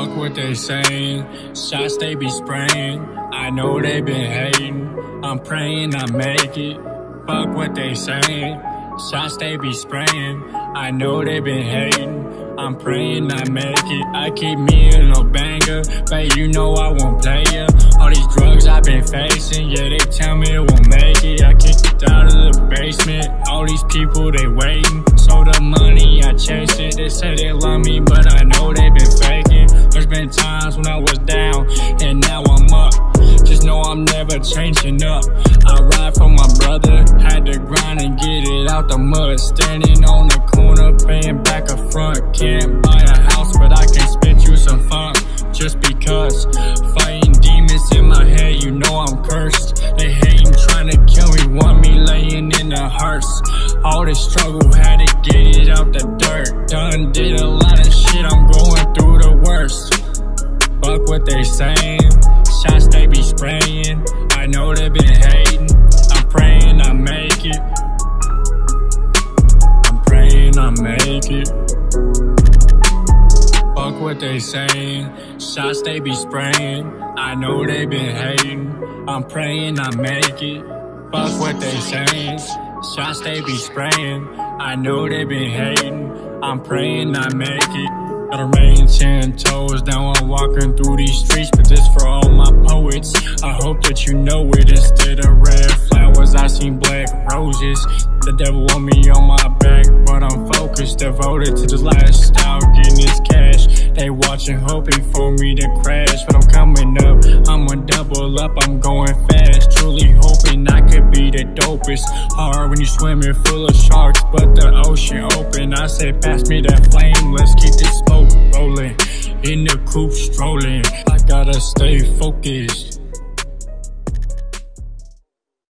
Fuck what they saying, shots they be spraying. I know they been hating, I'm praying I make it. Fuck what they saying, shots they be spraying. I know they been hating, I'm praying I make it. I keep me a little banger, but you know I won't play ya. All these drugs I've been facing, yeah, they tell me it won't make it. I kicked it out of the basement, all these people they waiting. So the money I chase it, they say they love me, but I know they never changing up. I ride for my brother, had to grind and get it out the mud. Standing on the corner, paying back a front. Can't buy a house, but I can spit you some funk. Just because fighting demons in my head, you know I'm cursed. They hating, trying to kill me, want me laying in the hearse. All this struggle, had to get it out the dirt. Done did a lot of shit, I'm going through the worst. Fuck what they saying, shots they be spraying. I know they been hating, I'm praying I make it. I'm praying I make it. Fuck what they saying, shots they be spraying. I know they been hating, I'm praying I make it. Fuck what they saying, shots they be spraying. I know they been hating, I'm praying I make it. Gotta remain ten toes while walking through these streets, but this for all my poets. I hope that you know it. Instead of red flowers, I seen black roses. The devil want me on my back, but I'm focused, devoted to the lifestyle, getting this cash. They watching, hoping for me to crash, but I'm coming up. I'ma double up, I'm going fast. Truly hoping I could be the dopest. Hard when you swimming full of sharks, but the ocean open. I say, pass me that flame, coupe strolling, I gotta stay focused.